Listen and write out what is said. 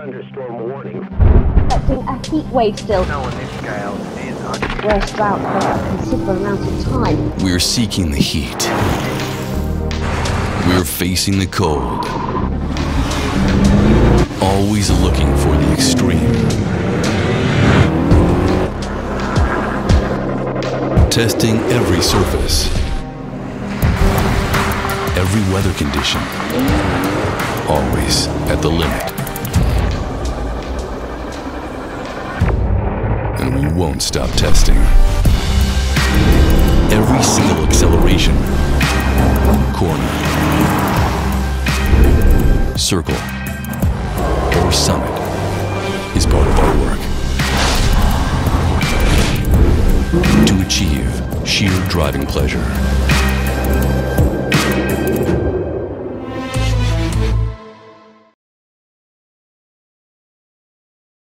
thunderstorm warning. Expecting a heat wave still, No on this scale is where a drought for a considerable amount of time. We're seeking the heat. We're facing the cold. Always looking for the extreme. Testing every surface, every weather condition. Always at the limit. And we won't stop testing. Every single acceleration, corner, circle, or summit is part of our work. To achieve sheer driving pleasure.